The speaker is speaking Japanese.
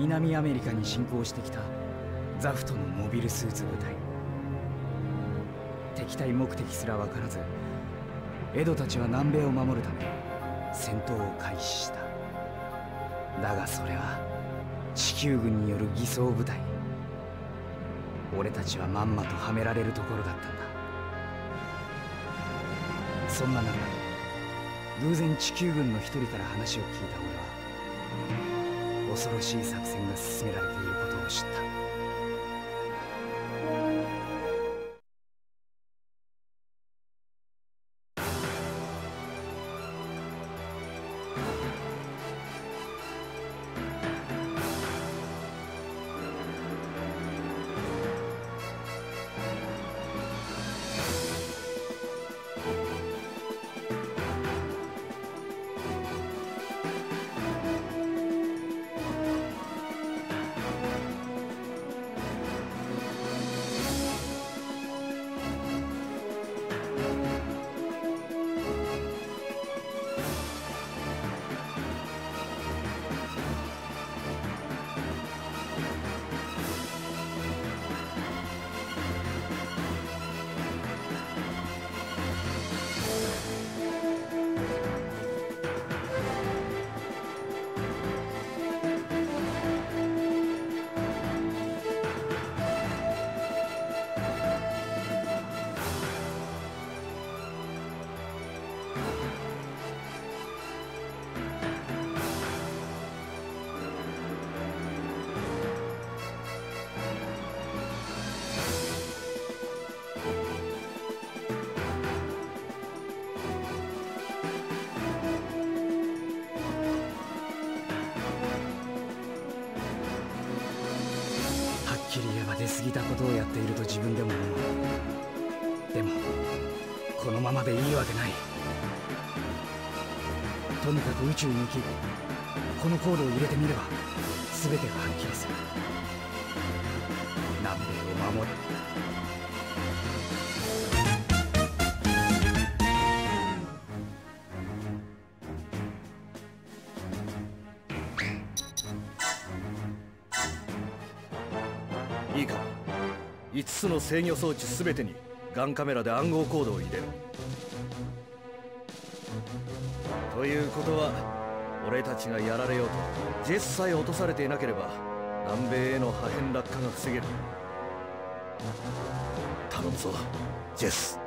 南アメリカに侵攻してきたザフトのモビルスーツ部隊。敵対目的すら分からずエドたちは南米を守るため戦闘を開始した。だがそれは地球軍による偽装部隊。俺たちはまんまとはめられるところだったんだ。そんな中偶然地球軍の一人から話を聞いた俺は恐ろしい作戦が進められていることを知った。きり言えば出過ぎたことをやっていると自分でも思う。でもこのままでいいわけない。とにかく宇宙に行きこのコードを入れてみれば全てがはっきりする。南米を守る。いいか。5つの制御装置全てにガンカメラで暗号コードを入れるということは俺たちがやられようとジェスさえ落とされていなければ南米への破片落下が防げる。頼むぞジェス。